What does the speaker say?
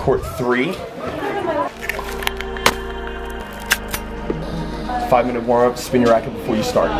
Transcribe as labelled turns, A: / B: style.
A: Court three. Five minute warm up, spin your racket before you start.